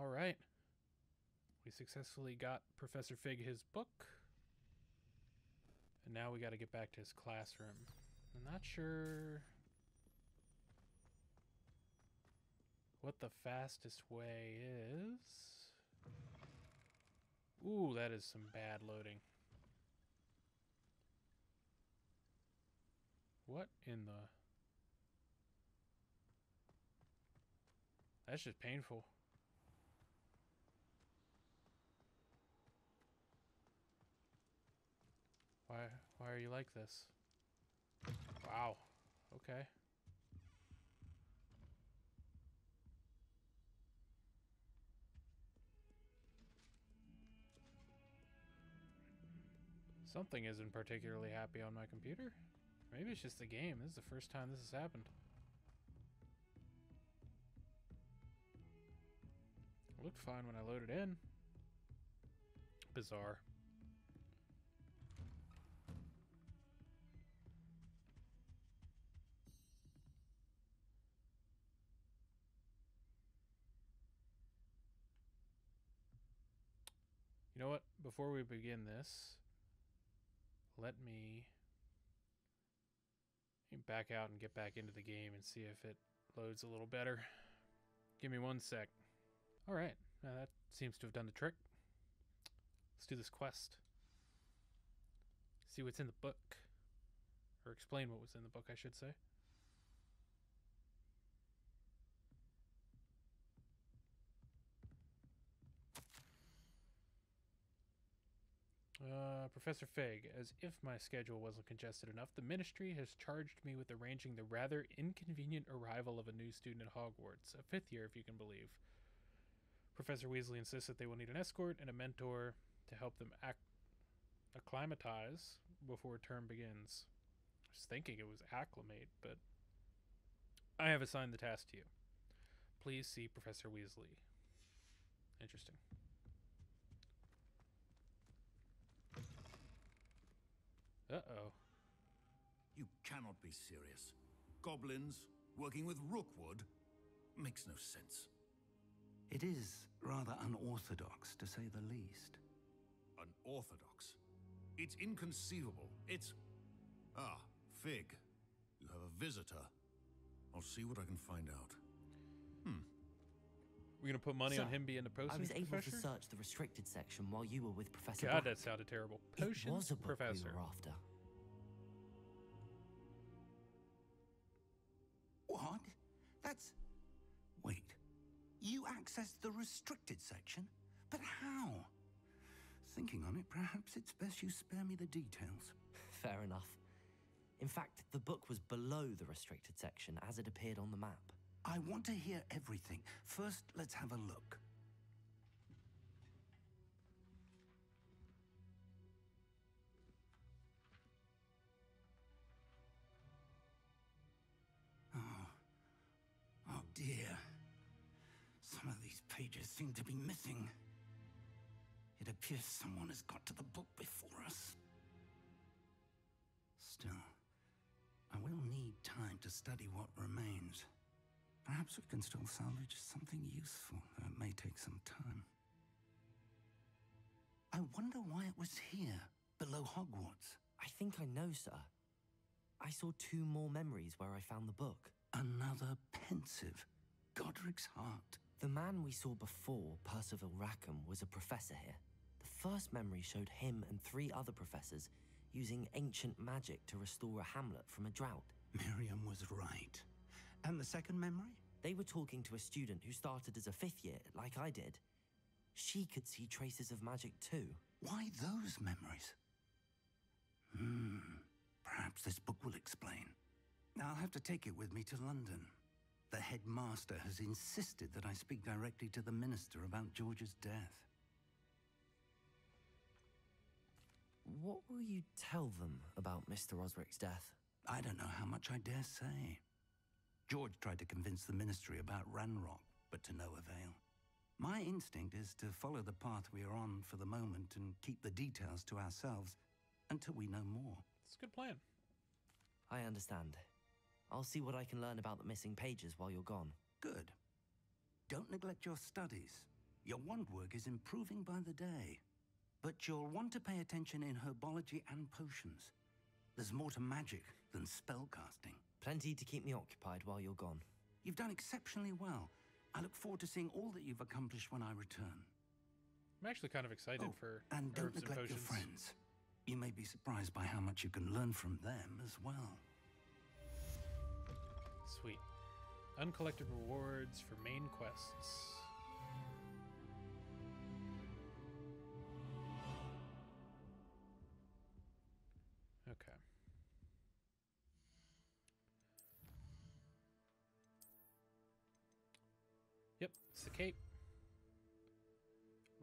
All right. We successfully got Professor Fig his book. And now we got to get back to his classroom. I'm not sure what the fastest way is. Ooh, that is some bad loading. What in the... That's just painful. Why why are you like this? Wow. Okay. Something isn't particularly happy on my computer. Maybe it's just the game. This is the first time this has happened. It looked fine when I loaded in. Bizarre. You know what? Before we begin this, let me back out and get back into the game and see if it loads a little better. Give me one sec. Alright, now that seems to have done the trick. Let's do this quest. See what's in the book. Or explain what was in the book, I should say. Uh, Professor Fig, as if my schedule wasn't congested enough, the Ministry has charged me with arranging the rather inconvenient arrival of a new student at Hogwarts, a fifth year if you can believe. Professor Weasley insists that they will need an escort and a mentor to help them ac- acclimatize before term begins. I was thinking it was acclimate, but I have assigned the task to you. Please see Professor Weasley. Interesting. Uh-oh. You cannot be serious. Goblins working with Rookwood makes no sense. It is rather unorthodox, to say the least. Unorthodox? It's inconceivable. It's... Ah, Fig. You have a visitor. I'll see what I can find out. We're gonna put money Sir, on him being the potion I was able professor? to search the restricted section while you were with Professor God, Black. that sounded terrible. It was a book professor. we were after. What? That's... Wait. You accessed the restricted section? But how? Thinking on it, perhaps it's best you spare me the details. Fair enough. In fact, the book was below the restricted section as it appeared on the map. I want to hear everything. First, let's have a look. Oh. Oh dear. Some of these pages seem to be missing. It appears someone has got to the book before us. Still, I will need time to study what remains. Perhaps we can still salvage something useful, though it may take some time. I wonder why it was here, below Hogwarts. I think I know, sir. I saw two more memories where I found the book. Another Pensieve. Godric's heart. The man we saw before, Percival Rackham, was a professor here. The first memory showed him and three other professors using ancient magic to restore a hamlet from a drought. Miriam was right. And the second memory? They were talking to a student who started as a fifth year, like I did. She could see traces of magic too. Why those memories? Hmm. Perhaps this book will explain. I'll have to take it with me to London. The headmaster has insisted that I speak directly to the minister about George's death. What will you tell them about Mr. Osric's death? I don't know how much I dare say. George tried to convince the ministry about Ranrock, but to no avail. My instinct is to follow the path we are on for the moment and keep the details to ourselves until we know more. It's a good plan. I understand. I'll see what I can learn about the missing pages while you're gone. Good. Don't neglect your studies. Your wand work is improving by the day. But you'll want to pay attention in herbology and potions. There's more to magic than spellcasting. Plenty to keep me occupied while you're gone. You've done exceptionally well. I look forward to seeing all that you've accomplished when I return. I'm actually kind of excited Oh, for and don't herbs and neglect your friends. You may be surprised by how much you can learn from them as well. Sweet. Uncollected rewards for main quests. Cape.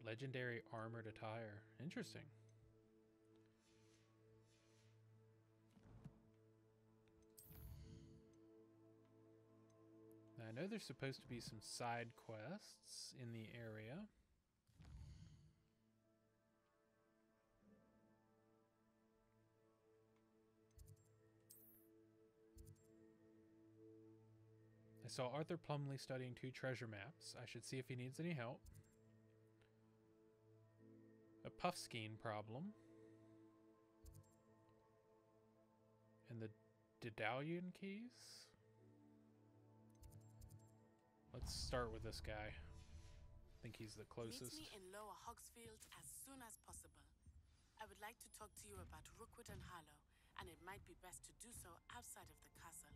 Legendary armored attire. Interesting. Now, I know there's supposed to be some side quests in the area. I saw Arthur Plumley studying two treasure maps. I should see if he needs any help. A Puffskein problem. And the Daedalian keys? Let's start with this guy. I think he's the closest. Meet me in Lower Hogsfield as soon as possible. I would like to talk to you about Rookwood and Harlow, and it might be best to do so outside of the castle.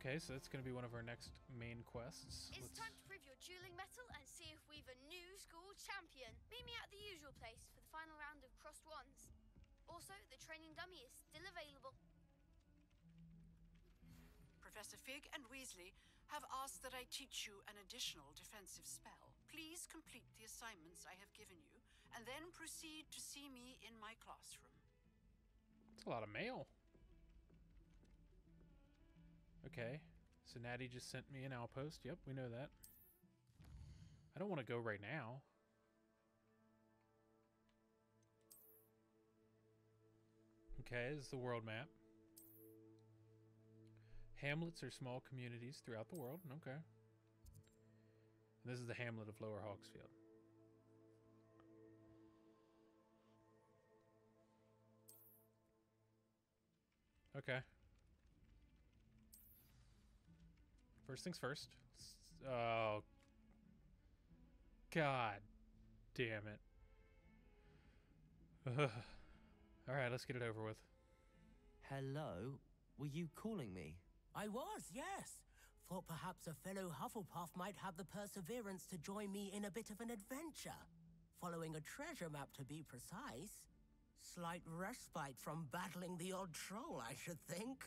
Okay, so that's going to be one of our next main quests. It's Let's- time to prove your dueling mettle and see if we've a new school champion. Meet me at the usual place for the final round of crossed wands. Also, the training dummy is still available. Professor Fig and Weasley have asked that I teach you an additional defensive spell. Please complete the assignments I have given you, and then proceed to see me in my classroom. That's a lot of mail. Okay, so Natty just sent me an outpost. Yep, we know that. I don't want to go right now. Okay, this is the world map. Hamlets are small communities throughout the world. Okay. This is the hamlet of Lower Hogsfield. Okay. First things first. Oh. God damn it. Ugh. All right, let's get it over with. Hello? Were you calling me? I was, yes. Thought perhaps a fellow Hufflepuff might have the perseverance to join me in a bit of an adventure. Following a treasure map, to be precise. Slight respite from battling the odd troll, I should think.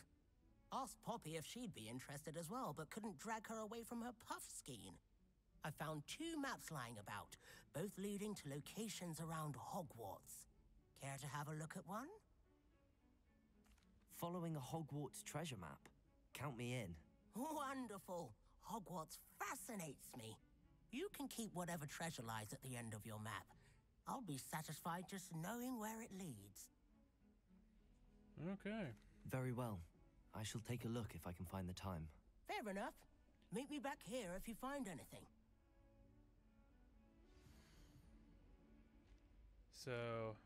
Asked Poppy if she'd be interested as well, but couldn't drag her away from her puff skein. I found two maps lying about, both leading to locations around Hogwarts. Care to have a look at one? Following a Hogwarts treasure map. Count me in. Wonderful. Hogwarts fascinates me. You can keep whatever treasure lies at the end of your map. I'll be satisfied just knowing where it leads. Okay. Very well. I shall take a look if I can find the time. Fair enough. Meet me back here if you find anything. So.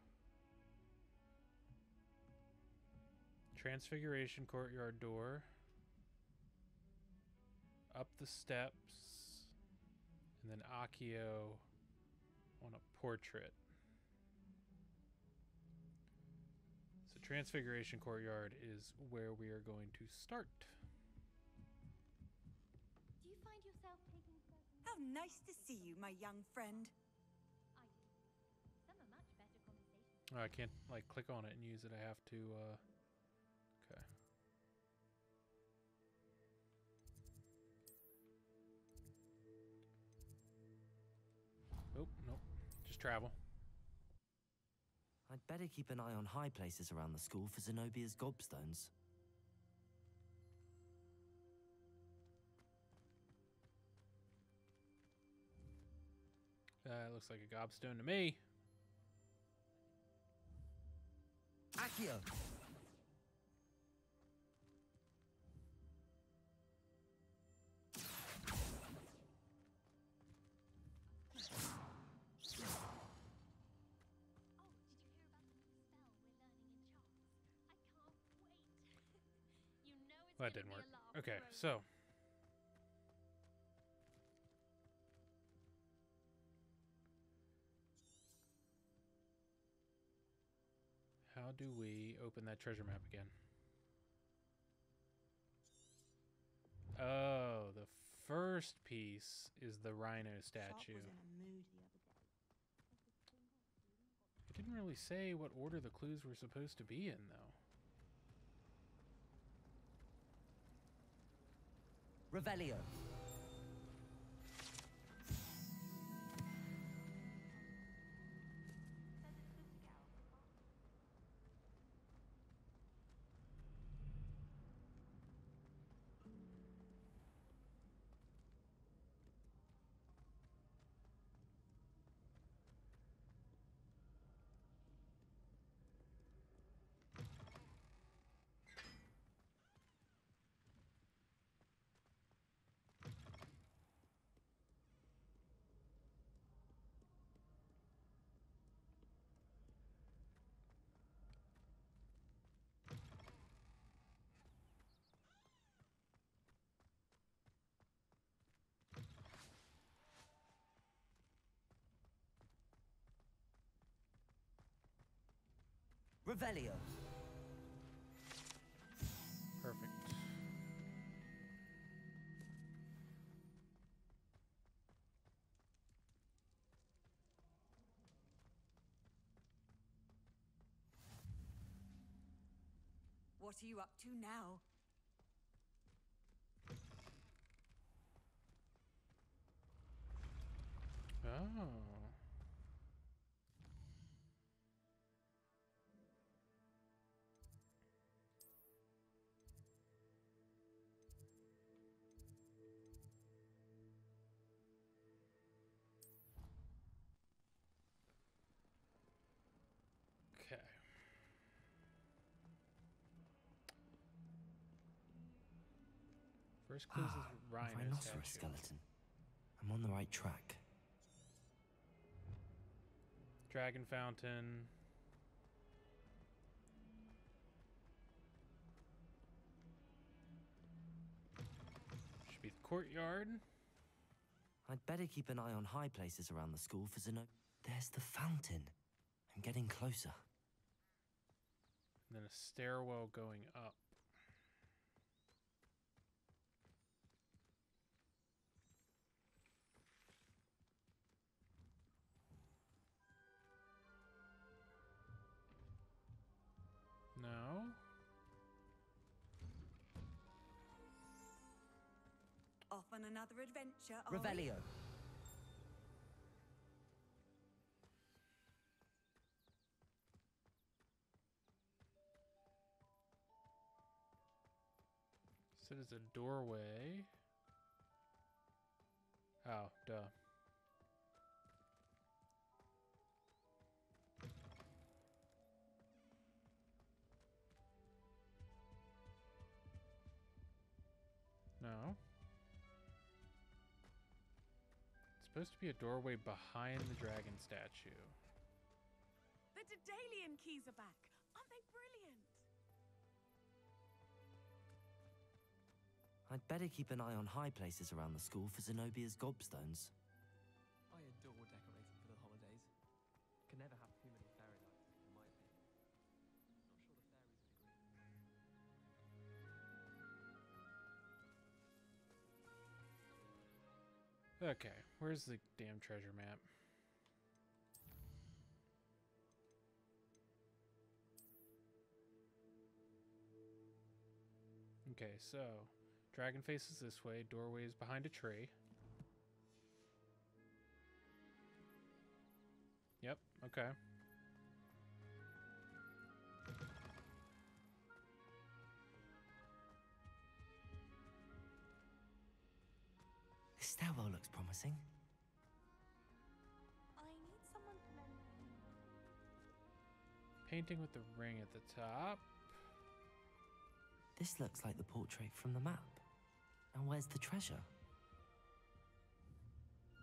Transfiguration courtyard door. Up the steps. And then Accio on a portrait. Transfiguration courtyard is where we are going to start. Do you find yourself taking. How nice to see you, my young friend. I do. Some are much better conversations. Oh, I can't, like, click on it and use it. I have to, uh. Okay. Oh, nope. Just travel. I'd better keep an eye on high places around the school for Zenobia's gobstones. Uh, looks like a gobstone to me. Accio! Well, that didn't work. Okay, so. How do we open that treasure map again? Oh, the first piece is the rhino statue. It didn't really say what order the clues were supposed to be in, though. Revelio. Revelio. Perfect. What are you up to now? Oh. First clues Ah, is rhino rhinoceros statue. skeleton. I'm on the right track. Dragon fountain. Should be the courtyard. I'd better keep an eye on high places around the school for Zeno. There's the fountain. I'm getting closer. And then a stairwell going up. Another adventure, are we? Revelio. So there's a doorway. Oh, duh. Supposed to be a doorway behind the dragon statue. The Daedalian keys are back. Aren't they brilliant? I'd better keep an eye on high places around the school for Zenobia's gobstones. I adore decorating for the holidays. Can never have too many fairy lights, in my opinion. Not sure the fairies agree. Okay, where's the damn treasure map? Okay, so dragon faces this way, doorway is behind a tree. Yep, okay. This stairwell looks promising. Painting with the ring at the top. This looks like the portrait from the map. Now where's the treasure?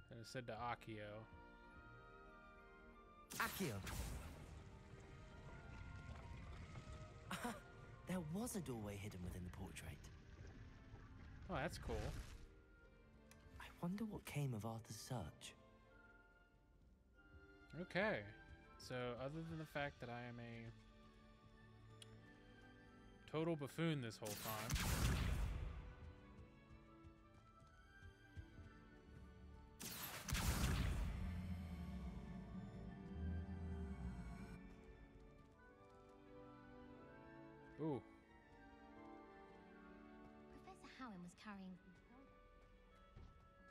And it said to Akio. Accio! there was a doorway hidden within the portrait. Oh, that's cool. I wonder what came of Arthur's search. Okay. So, other than the fact that I am a total buffoon this whole time. Ooh. Professor Howin was carrying.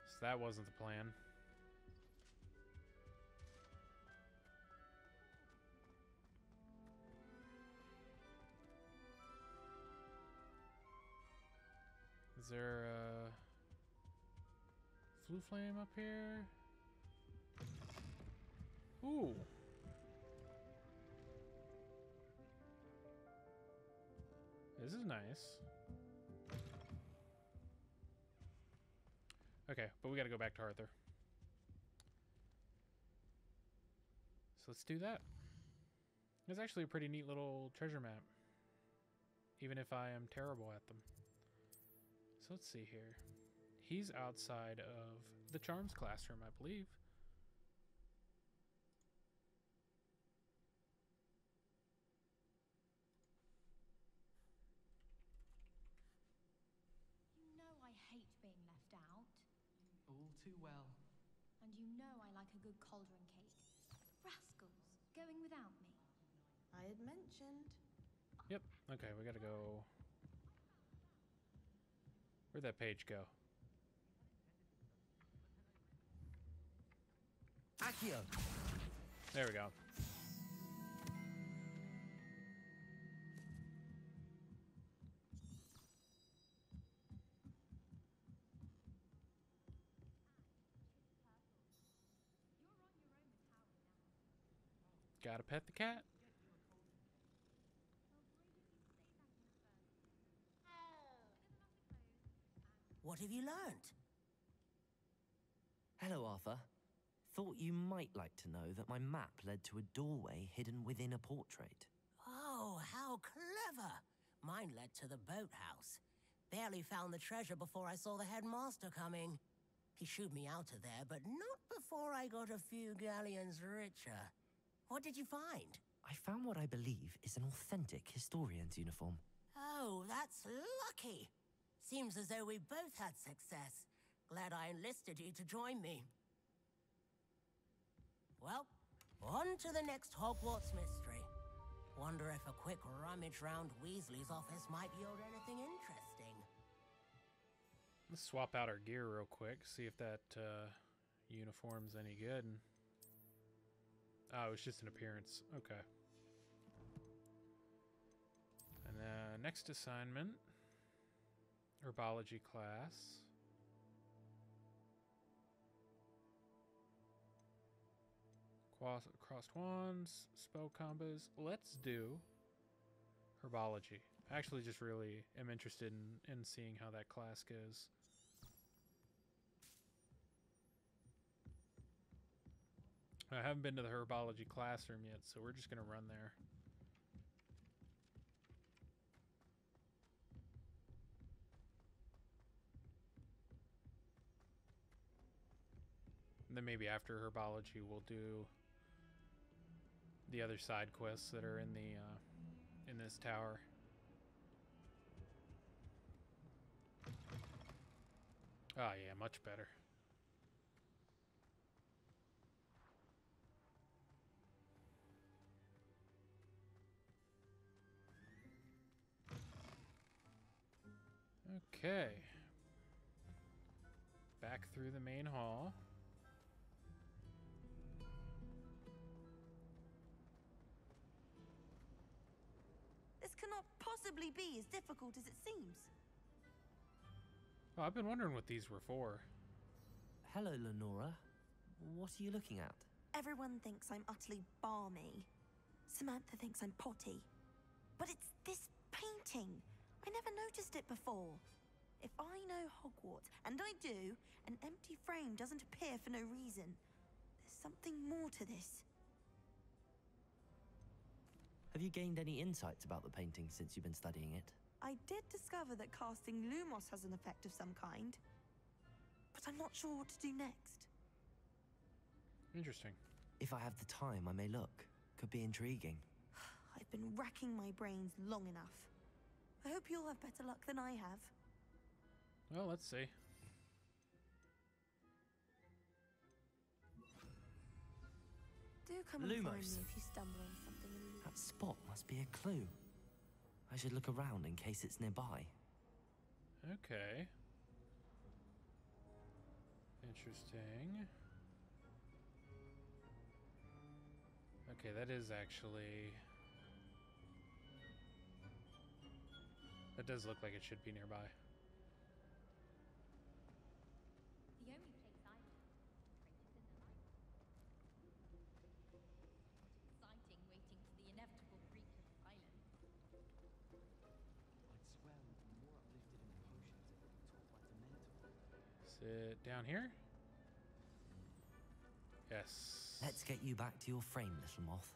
So that wasn't the plan. There a flue flame up here? Ooh. This is nice. Okay, but we gotta go back to Arthur. So let's do that. It's actually a pretty neat little treasure map. Even if I am terrible at them. So let's see here. He's outside of the charms classroom, I believe. You know I hate being left out. All too well. And you know I like a good cauldron cake. Rascals, going without me. I had mentioned. Yep. Okay, we gotta go. Where'd that page go? Accio! There we go. Gotta pet the cat. What have you learned? Hello, Arthur. Thought you might like to know that my map led to a doorway hidden within a portrait. Oh, how clever! Mine led to the boathouse. Barely found the treasure before I saw the headmaster coming. He shooed me out of there, but not before I got a few galleons richer. What did you find? I found what I believe is an authentic historian's uniform. Oh, that's lucky. Seems as though we both had success. Glad I enlisted you to join me. Well, on to the next Hogwarts mystery. Wonder if a quick rummage round Weasley's office might yield anything interesting. Let's swap out our gear real quick, see if that uh, uniform's any good. Oh, it's just an appearance. Okay. And uh, next assignment, herbology class. Cross, crossed wands, spell combos. Let's do herbology. I actually just really am interested in, in seeing how that class goes. I haven't been to the herbology classroom yet, so we're just going to run there. Then maybe after herbology, we'll do the other side quests that are in the uh, in this tower. Oh yeah, much better. Okay. Back through the main hall. Cannot possibly be as difficult as it seems. Oh, I've been wondering what these were for. Hello, Lenora. What are you looking at? Everyone thinks I'm utterly balmy. Samantha thinks I'm potty. But it's this painting. I never noticed it before. If I know Hogwarts, and I do, an empty frame doesn't appear for no reason. There's something more to this. Have you gained any insights about the painting since you've been studying it? I did discover that casting Lumos has an effect of some kind, but I'm not sure what to do next. Interesting. If I have the time, I may look. Could be intriguing. I've been racking my brains long enough. I hope you'll have better luck than I have. Well, let's see. Do come and find me if you stumble on something in Spot must be a clue. I should look around in case it's nearby. Okay. Interesting. Okay, that is actually. That does look like it should be nearby. The only place I know is in the light. Exciting waiting for the inevitable freak of silence. I'd swear we'd be more uplifted in the potions if we were taught by Dementor. Sit down here. Yes. Let's get you back to your frame, little moth.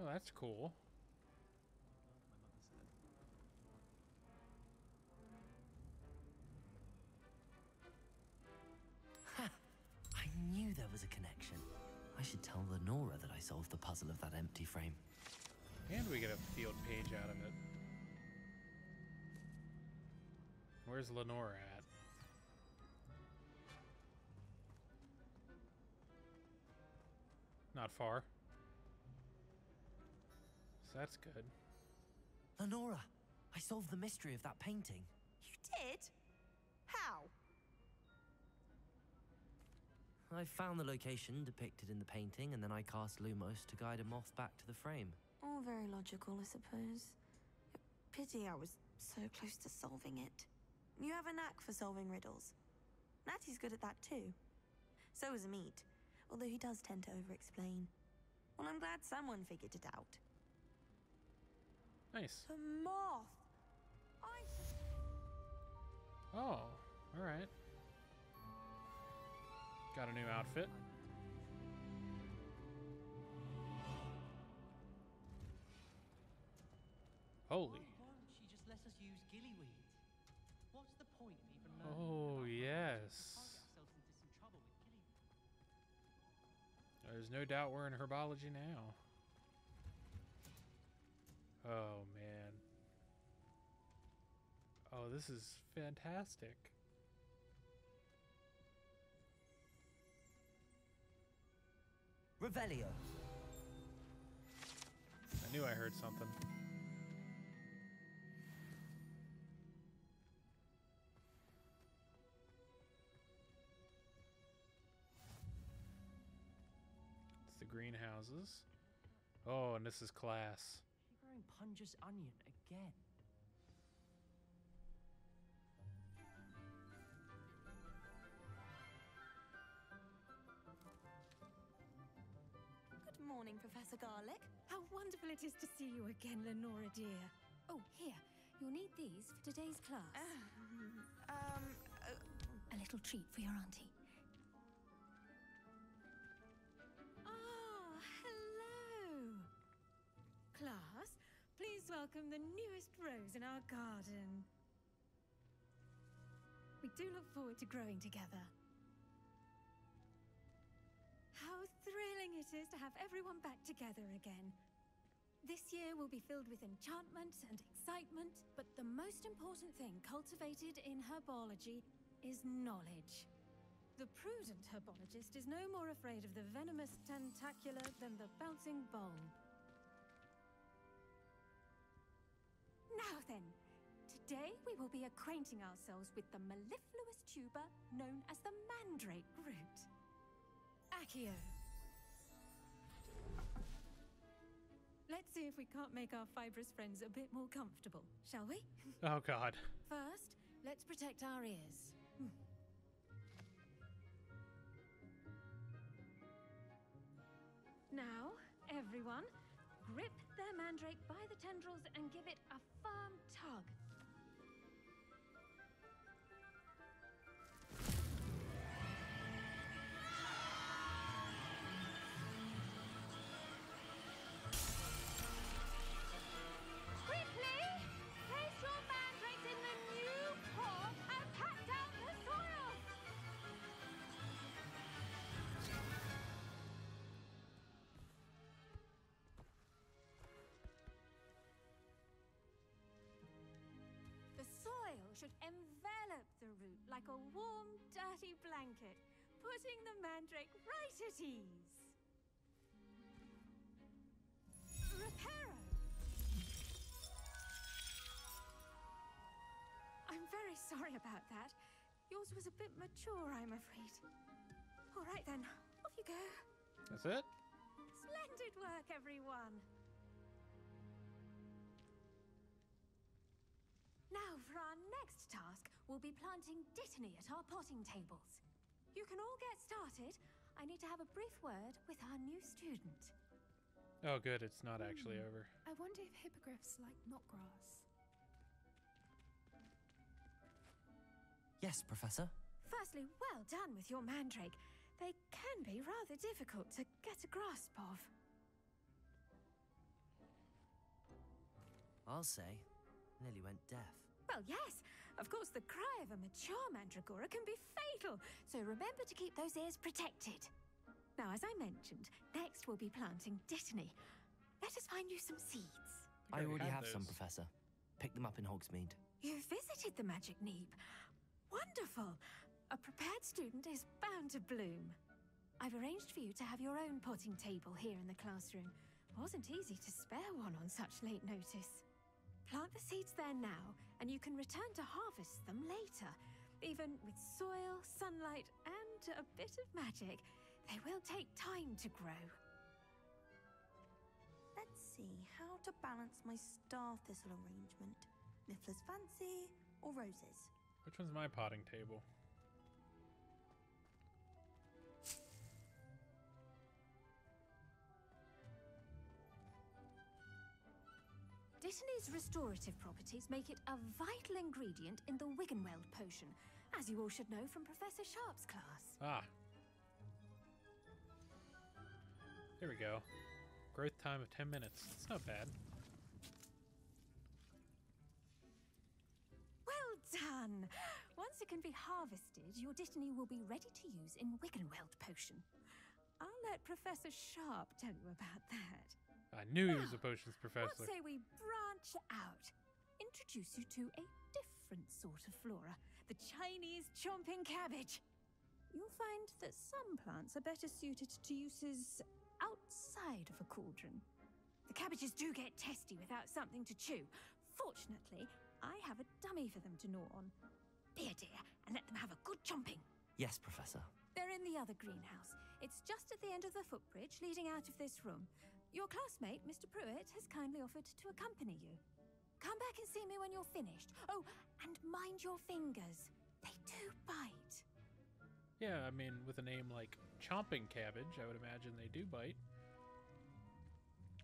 Oh, that's cool. Ha! I knew there was a connection. I should tell Lenora that I solved the puzzle of that empty frame. And we get a field page out of it. Where's Lenore at? Not far. So that's good. Lenora, I solved the mystery of that painting. You did? How? I found the location depicted in the painting, and then I cast Lumos to guide a moth back to the frame. All very logical, I suppose. Pity I was so close to solving it. You have a knack for solving riddles. Natty's good at that too. So is Amit, although he does tend to over-explain. Well, I'm glad someone figured it out. Nice. The moth! I... Oh, alright. Got a new outfit. Holy. Gillyweed. There's no doubt we're in herbology now. Oh, man. Oh, this is fantastic. Revelio. I knew I heard something. Greenhouses. Oh, and this is class. She's growing Punja's onion again. Good morning, Professor Garlick. How wonderful it is to see you again, Lenora dear. Oh, here. You'll need these for today's class. Um, A little treat for your auntie. Class, please welcome the newest rose in our garden. We do look forward to growing together. How thrilling it is to have everyone back together again. This year will be filled with enchantment and excitement, but the most important thing cultivated in herbology is knowledge. The prudent herbologist is no more afraid of the venomous Tentacula than the bouncing bone. Now then, today we will be acquainting ourselves with the mellifluous tuber known as the mandrake root. Accio. Let's see if we can't make our fibrous friends a bit more comfortable, shall we? Oh, God. First, let's protect our ears. Hmm. Now, everyone, grip their mandrake by the tendrils and give it a firm tug. Should envelop the root like a warm, dirty blanket, putting the mandrake right at ease. Reparo! I'm very sorry about that. Yours was a bit mature, I'm afraid. All right then, off you go. That's it? Splendid work, everyone. Now, for our next task, we'll be planting dittany at our potting tables. You can all get started. I need to have a brief word with our new student. Oh, good. It's not actually hmm. over. I wonder if hippogriffs like knotgrass. Yes, Professor. Firstly, well done with your mandrake. They can be rather difficult to get a grasp of. I'll say. Nearly went deaf. Well, yes. Of course, the cry of a mature mandragora can be fatal, so remember to keep those ears protected. Now, as I mentioned, next we'll be planting dittany. Let us find you some seeds. I already had have some. Professor. Pick them up in Hogsmeade. You visited the Magic Neep. Wonderful! A prepared student is bound to bloom. I've arranged for you to have your own potting table here in the classroom. Wasn't easy to spare one on such late notice. Plant the seeds there now, and you can return to harvest them later. Even with soil, sunlight, and a bit of magic, they will take time to grow. Let's see how to balance my star thistle arrangement. Niffler's fancy or roses? Which one's my potting table? Dittany's restorative properties make it a vital ingredient in the Wiggenweld potion, as you all should know from Professor Sharp's class. Ah. There we go. Growth time of 10 minutes. It's not bad. Well done! Once it can be harvested, your Dittany will be ready to use in Wiggenweld potion. I'll let Professor Sharp tell you about that. I knew he was a potions professor. What say we branch out? Introduce you to a different sort of flora, the Chinese chomping cabbage. You'll find that some plants are better suited to uses outside of a cauldron. The cabbages do get testy without something to chew. Fortunately, I have a dummy for them to gnaw on. Be a dear and let them have a good chomping. Yes, Professor. They're in the other greenhouse. It's just at the end of the footbridge leading out of this room. Your classmate, Mr. Prewett, has kindly offered to accompany you. Come back and see me when you're finished. Oh, and mind your fingers. They do bite. Yeah, I mean, with a name like Chomping Cabbage, I would imagine they do bite.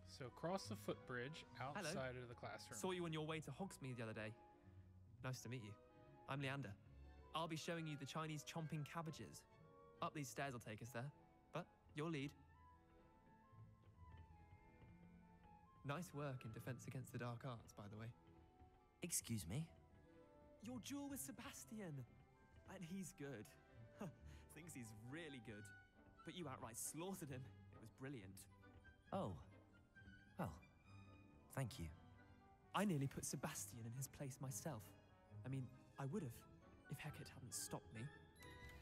So cross the footbridge outside of the classroom. Saw you on your way to Hogsmeade the other day. Nice to meet you. I'm Leander. I'll be showing you the Chinese chomping cabbages. Up these stairs will take us there, but your lead. Nice work in Defense Against the Dark Arts, by the way. Excuse me? Your duel with Sebastian! And he's good. Thinks he's really good. But you outright slaughtered him. It was brilliant. Oh. Well, thank you. I nearly put Sebastian in his place myself. I mean, I would have, if Hecat hadn't stopped me.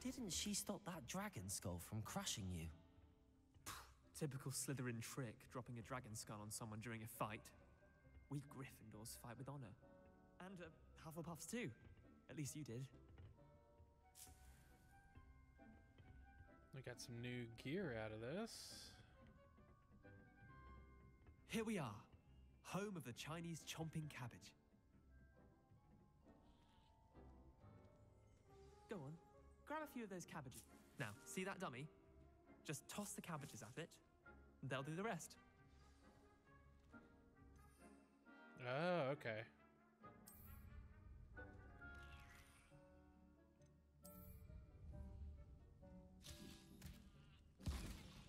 Didn't she stop that dragon skull from crushing you? Typical Slytherin trick, dropping a dragon skull on someone during a fight. We Gryffindors fight with honor. And uh, Hufflepuffs too. At least you did. We got some new gear out of this. Here we are, home of the Chinese chomping cabbage. Go on, grab a few of those cabbages. Now, see that dummy? Just toss the cabbages at it, they'll do the rest. Oh, okay.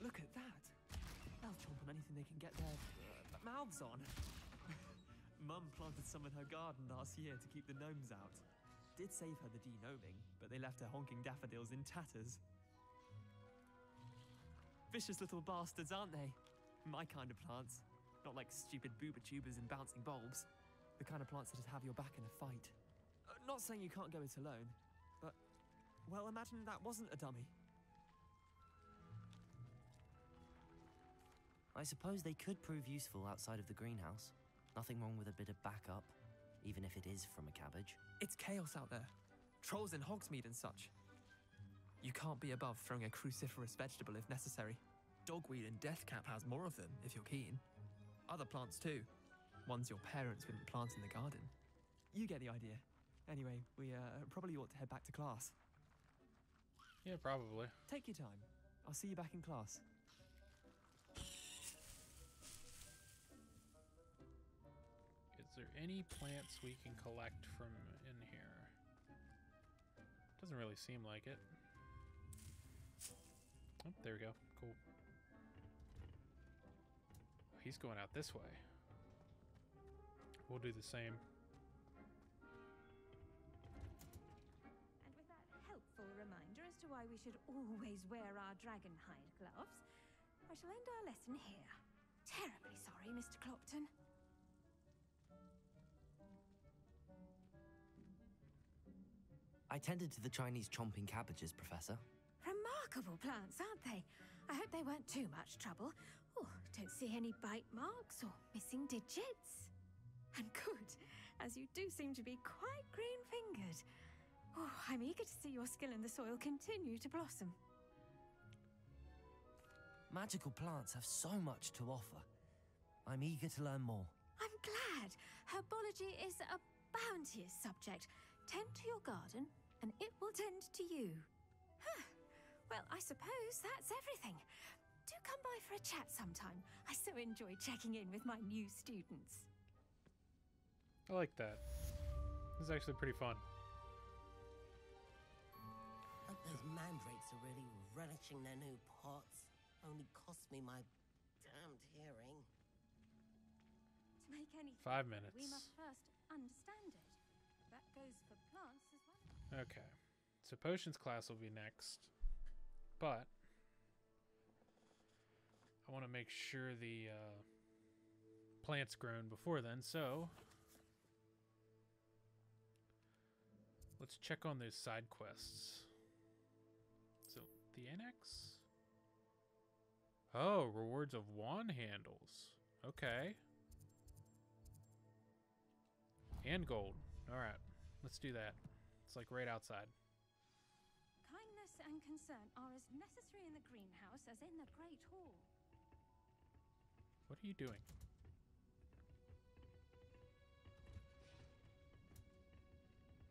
Look at that. They'll chomp on anything they can get their uh, mouths on. Mum planted some in her garden last year to keep the gnomes out. Did save her the de-gnoming, but they left her honking daffodils in tatters. Vicious little bastards, aren't they? My kind of plants. Not like stupid Bubotubers and bouncing bulbs. The kind of plants that'd have your back in a fight. Uh, Not saying you can't go it alone, but, well, imagine that wasn't a dummy. I suppose they could prove useful outside of the greenhouse. Nothing wrong with a bit of backup, even if it is from a cabbage. It's chaos out there. Trolls in Hogsmeade and such. You can't be above throwing a cruciferous vegetable if necessary. Dogweed and Deathcap has more of them, if you're keen. Other plants too. Ones your parents wouldn't plant in the garden. You get the idea. Anyway, we uh, probably ought to head back to class. Yeah, probably. Take your time. I'll see you back in class. Is there any plants we can collect from in here? Doesn't really seem like it. Oh, there we go. Cool. He's going out this way. We'll do the same. And with that helpful reminder as to why we should always wear our dragon hide gloves, I shall end our lesson here. Terribly sorry, Mr. Clopton. I tended to the Chinese chomping cabbages, Professor. Remarkable plants, aren't they? I hope they weren't too much trouble. Oh, don't see any bite marks or missing digits. And good, as you do seem to be quite green-fingered. Oh, I'm eager to see your skill in the soil continue to blossom. Magical plants have so much to offer. I'm eager to learn more. I'm glad. Herbology is a bounteous subject. Tend to your garden, and it will tend to you. Huh. Well, I suppose that's everything. Do come by for a chat sometime. I so enjoy checking in with my new students. I like that. This is actually pretty fun. Hope those mandrakes are really relishing their new pots. Only cost me my damned hearing. To make any Five minutes. we must first understand it. That goes for plants as well. Okay. So potions class will be next. But I want to make sure the uh, plant's grown before then, so let's check on those side quests. So the annex? Oh, rewards of wand handles. Okay. And gold. Alright, let's do that. It's like right outside. Kindness and concern are as necessary in the greenhouse as in the Great Hall. What are you doing?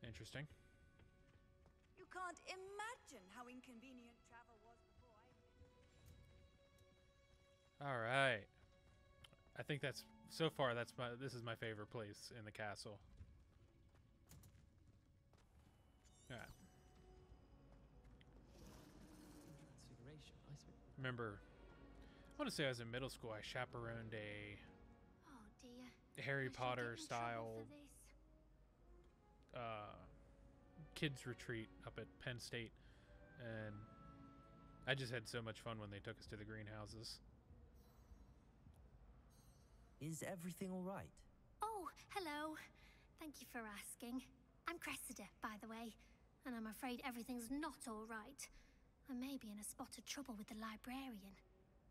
Interesting. You can't imagine how inconvenient travel was before I. All right. I think that's so far that's my this is my favorite place in the castle. Yeah. Transfiguration, I suppose. Remember I want to say I was in middle school I chaperoned a Oh dear. Harry I Potter get in trouble style uh kids retreat up at Penn State and I just had so much fun when they took us to the greenhouses. Is everything all right? Oh, hello. Thank you for asking. I'm Cressida, by the way, and I'm afraid everything's not all right. I may be in a spot of trouble with the librarian.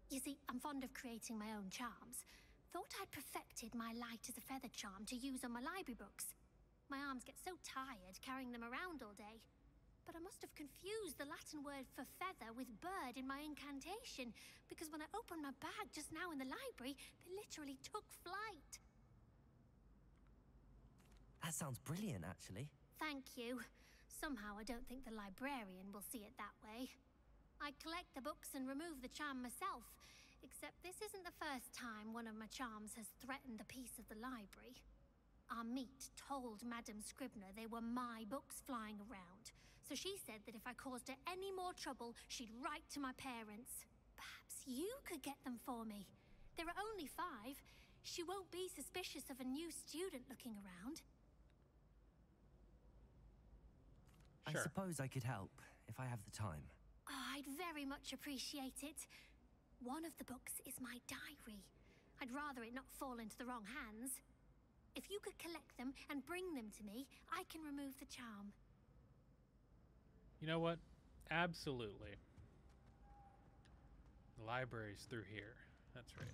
You see, I'm fond of creating my own charms. Thought I'd perfected my light as a feather charm to use on my library books. My arms get so tired carrying them around all day. But I must have confused the Latin word for feather with bird in my incantation, because when I opened my bag just now in the library, they literally took flight. That sounds brilliant, actually. Thank you. Somehow I don't think the librarian will see it that way. I collect the books and remove the charm myself, except this isn't the first time one of my charms has threatened the peace of the library. Amit told Madame Scribner they were my books flying around, so she said that if I caused her any more trouble, she'd write to my parents. Perhaps you could get them for me. There are only five. She won't be suspicious of a new student looking around. I suppose I could help if I have the time. I'd very much appreciate it. One of the books is my diary. I'd rather it not fall into the wrong hands. If you could collect them and bring them to me, I can remove the charm. You know what? Absolutely. The library's through here. That's right.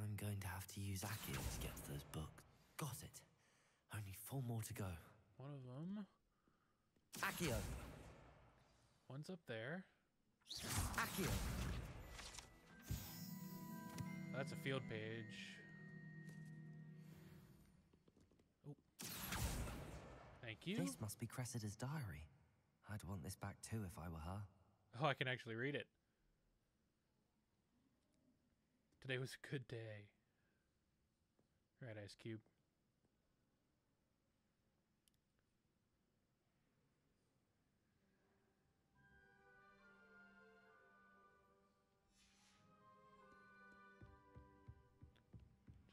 I'm going to have to use Accio to get to those books. Got it. Only four more to go. One of them. Accio! One's up there. Accio! That's a field page. Oh. Thank you. This must be Cressida's diary. I'd want this back too if I were her. Oh, I can actually read it. Today was a good day. Right, Ice Cube.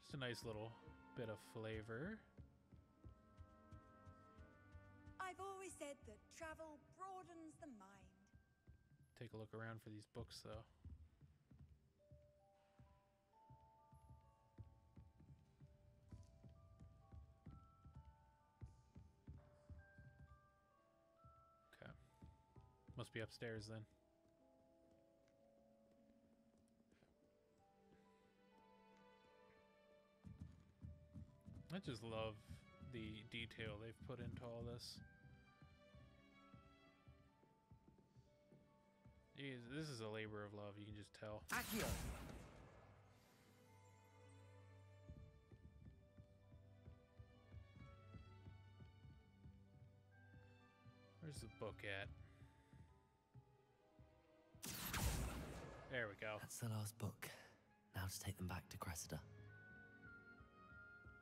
Just a nice little bit of flavor. I've always said that travel broadens the mind. Take a look around for these books, though. Okay. Must be upstairs then. Just love the detail they've put into all this. Jeez, this is a labor of love, you can just tell. Accio! Where's the book at? There we go. That's the last book. Now to take them back to Cressida.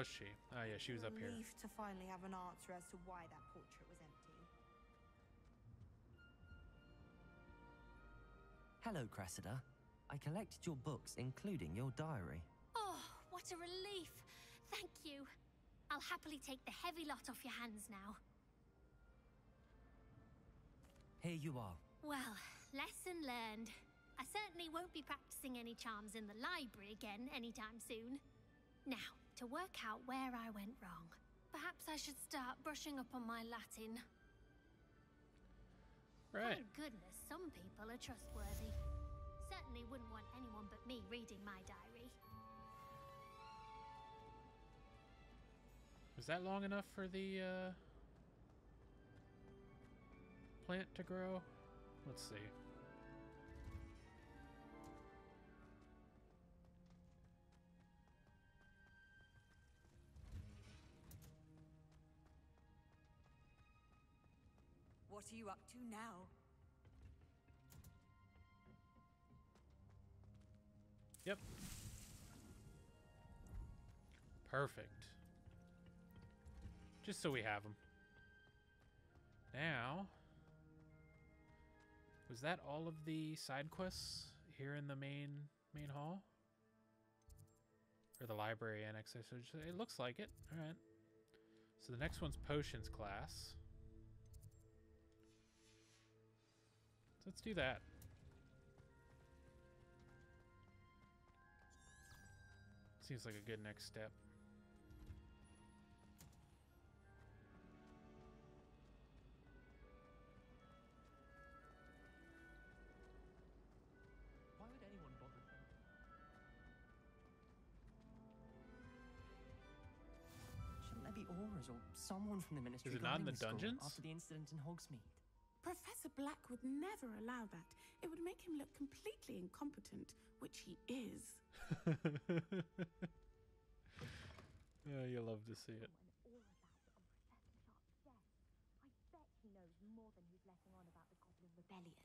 I prefer interesting conversation than someone trying to slip. Okay, where was she? Oh yeah, she was up here. Relief to finally have an answer as to why that portrait was empty. Hello, Cressida. I collected your books, including your diary. Oh, what a relief! Thank you. I'll happily take the heavy lot off your hands now. Here you are. Well, lesson learned. I certainly won't be practicing any charms in the library again anytime soon. Now, to work out where I went wrong. Perhaps I should start brushing up on my Latin. Right. Thank goodness some people are trustworthy. Certainly wouldn't want anyone but me reading my diary. Was that long enough for the uh, plant to grow? Let's see. You up to now? Yep. Perfect. Just so we have them. Now, was that all of the side quests here in the main main hall? Or the library annex, I should say. It looks like it. Alright. So the next one's potions class. So let's do that. Seems like a good next step. Why would anyone bother them? Shouldn't there be Aurors or someone from the ministry it not in guarding the school dungeons? after the incident in Hogsmeade? Professor Black would never allow that. It would make him look completely incompetent, which he is. yeah, you love to see it. I bet he knows more than he's letting on about the Goblin Rebellion.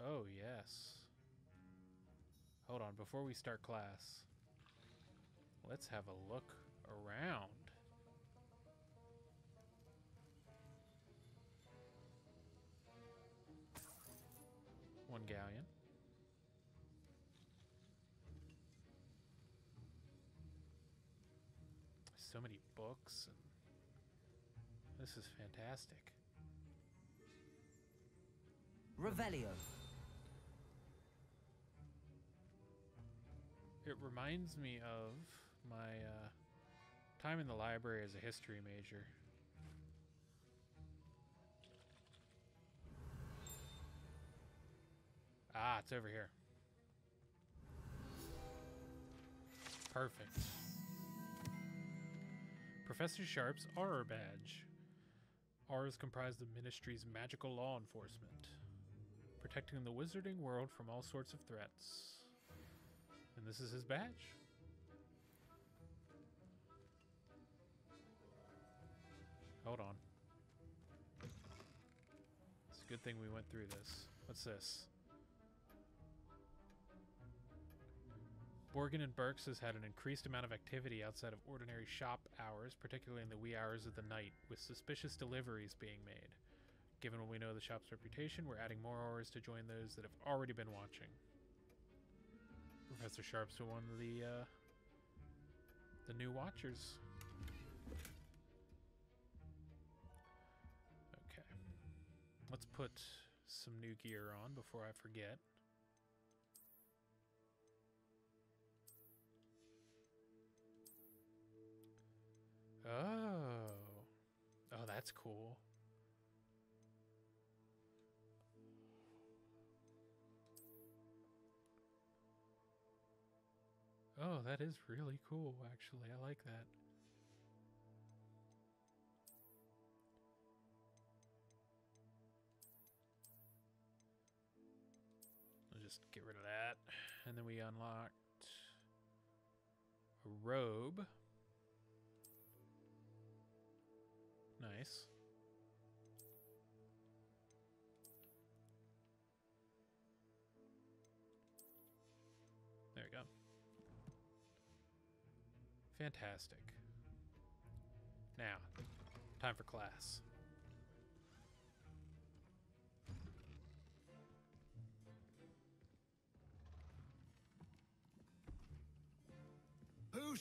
Oh, yes. Hold on, before we start class. let's have a look around. One galleon. So many books and this is fantastic. Revelio. It reminds me of my uh, time in the library as a history major. Ah, it's over here. Perfect. Professor Sharp's Auror Badge. Auror is comprised of Ministry's magical law enforcement, protecting the wizarding world from all sorts of threats. And this is his badge. Hold on. It's a good thing we went through this. What's this? Borgin and Burkes has had an increased amount of activity outside of ordinary shop hours, particularly in the wee hours of the night, with suspicious deliveries being made. Given what we know of the shop's reputation, we're adding more hours to join those that have already been watching. Professor Sharp's one of the uh, the new watchers. Okay. Let's put some new gear on before I forget. Oh. Oh, that's cool. Oh, that is really cool, actually. I like that. I'll just get rid of that. And then we unlocked a robe. Nice. There we go. Fantastic. Now, time for class.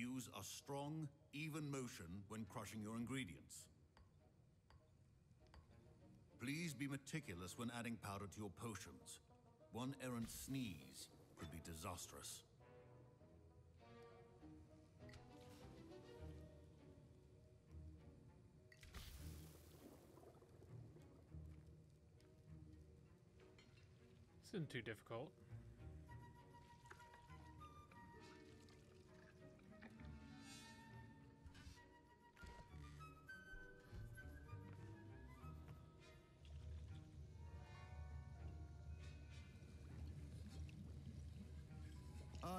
Use a strong, even motion when crushing your ingredients. Please be meticulous when adding powder to your potions. One errant sneeze could be disastrous. This isn't too difficult.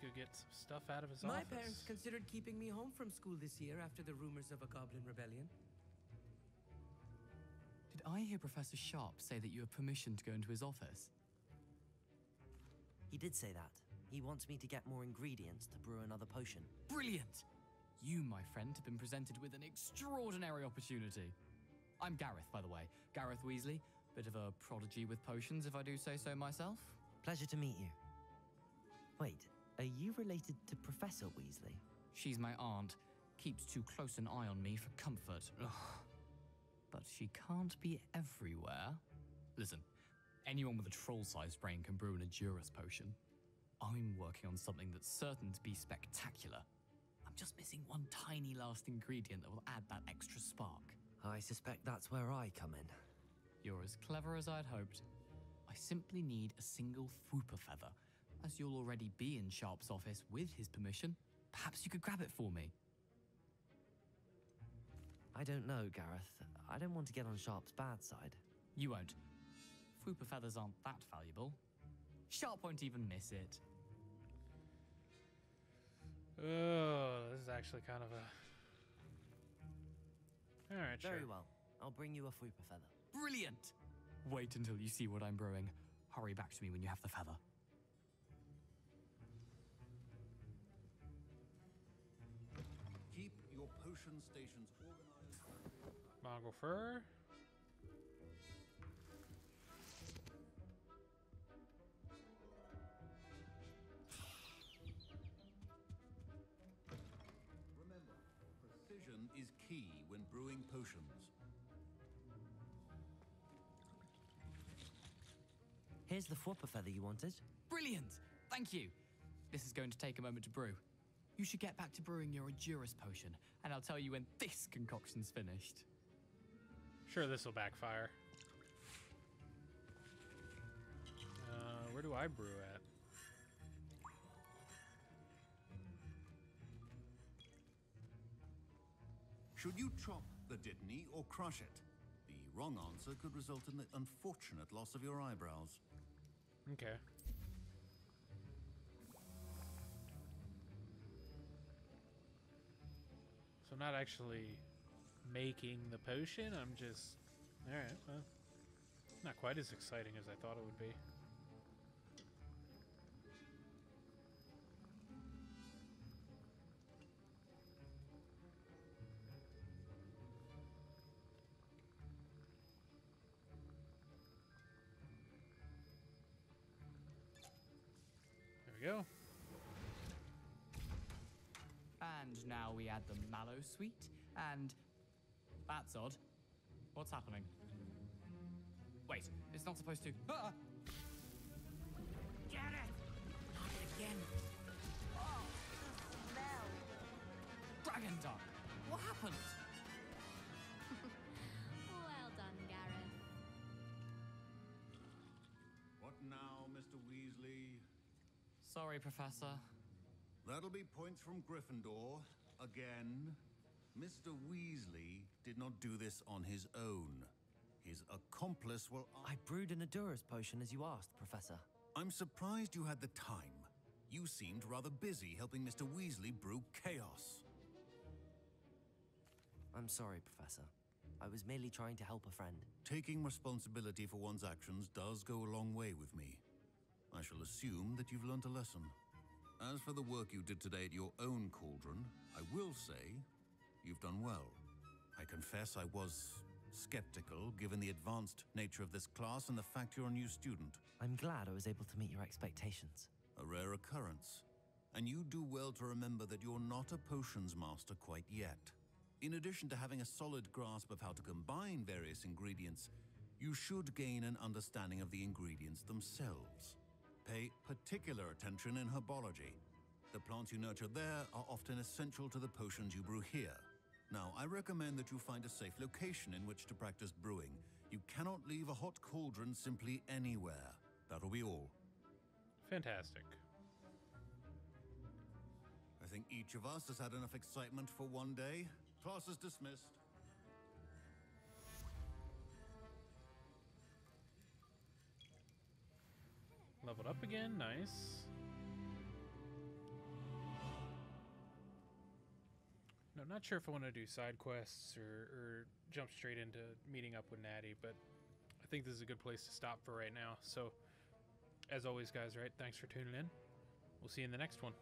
Let's go get some stuff out of his My office. parents considered keeping me home from school this year after the rumors of a goblin rebellion. Did I hear Professor Sharp say that you have permission to go into his office? He did say that. He wants me to get more ingredients to brew another potion. Brilliant! You, my friend, have been presented with an extraordinary opportunity. I'm Gareth, by the way. Gareth Weasley. Bit of a prodigy with potions, if I do say so myself. Pleasure to meet you. Are you related to Professor Weasley? She's my aunt. Keeps too close an eye on me for comfort. Ugh. But she can't be everywhere. Listen, anyone with a troll-sized brain can brew an Edurus potion. I'm working on something that's certain to be spectacular. I'm just missing one tiny last ingredient that will add that extra spark. I suspect that's where I come in. You're as clever as I'd hoped. I simply need a single Fwooper feather. As you'll already be in Sharp's office with his permission, perhaps you could grab it for me. I don't know, Gareth. I don't want to get on Sharp's bad side. You won't. Fwooper feathers aren't that valuable. Sharp won't even miss it. Oh, this is actually kind of a. All right, Very sure. well. I'll bring you a Fwooper feather. Brilliant! Wait until you see what I'm brewing. Hurry back to me when you have the feather. Your potion stations organized. Mongrel fur. Remember, precision is key when brewing potions. Here's the Fwooper feather you wanted. Brilliant! Thank you! This is going to take a moment to brew. You should get back to brewing your Edurus potion, and I'll tell you when this concoction's finished. Sure, this will backfire. Uh, where do I brew at? Should you chop the Dittany or crush it? The wrong answer could result in the unfortunate loss of your eyebrows. Okay. Not actually making the potion, I'm just... Alright, well, not quite as exciting as I thought it would be. Now we add the mallow sweet, and that's odd. What's happening? Wait, it's not supposed to. Ah! Get it! Not again. Oh, smell. Dragon Duck! What happened? Well done, Gareth. What now, Mr. Weasley? Sorry, Professor. That'll be points from Gryffindor. Again. Mr. Weasley did not do this on his own. His accomplice will. I brewed an Edurus potion as you asked, Professor. I'm surprised you had the time. You seemed rather busy helping Mr. Weasley brew chaos. I'm sorry, Professor. I was merely trying to help a friend. Taking responsibility for one's actions does go a long way with me. I shall assume that you've learnt a lesson. As for the work you did today at your own cauldron, I will say you've done well. I confess I was skeptical given the advanced nature of this class and the fact you're a new student. I'm glad I was able to meet your expectations. A rare occurrence. And you do well to remember that you're not a potions master quite yet. In addition to having a solid grasp of how to combine various ingredients, you should gain an understanding of the ingredients themselves. Pay particular attention in herbology. The plants you nurture there are often essential to the potions you brew here. Now, I recommend that you find a safe location in which to practice brewing, You cannot leave a hot cauldron simply anywhere. That'll be all. Fantastic. I think each of us has had enough excitement for one day. Class is dismissed. Leveled up again, nice. No, not sure if I want to do side quests or, or jump straight into meeting up with Natty, but I think this is a good place to stop for right now. So, as always, guys, right? Thanks for tuning in. We'll see you in the next one.